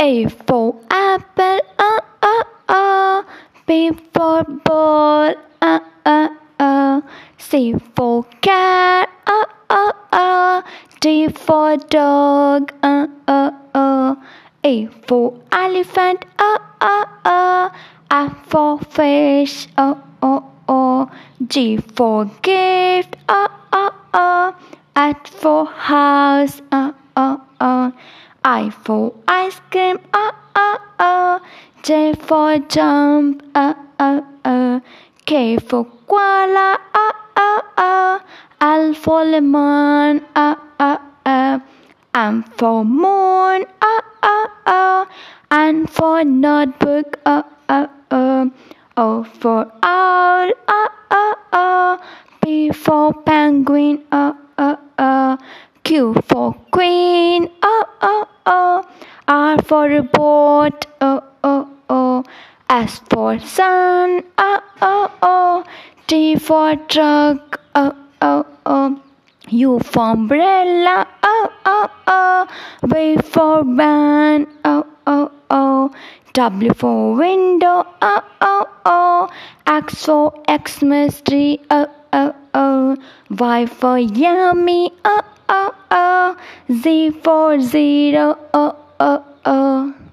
A for apple, uh, uh, uh. B for ball, uh, uh, uh. C for cat, uh, uh, uh. D for dog, uh, uh, uh. E for elephant, uh, uh, uh. F for fish, uh, uh, uh. G for gift, uh, uh, uh. H for house, uh, uh, uh. I for ice cream, uh, uh, uh. J for jump, uh, uh, uh. K for koala, uh, uh, uh. L for lemon, uh, uh, uh. M for moon, uh, uh, uh. N for notebook, uh, uh, uh. O for owl, uh, uh, uh. P for penguin, uh, uh, uh. Q for For report, uh, uh, uh. S for sun, uh, uh, uh. T for truck, uh, uh, uh. U for umbrella, uh, uh, uh. V for van, uh, uh, uh. W for window, uh, uh, uh. X for Xmas tree, uh, uh, uh. Y for yummy, uh, uh, uh. Z for zero, uh, uh, uh.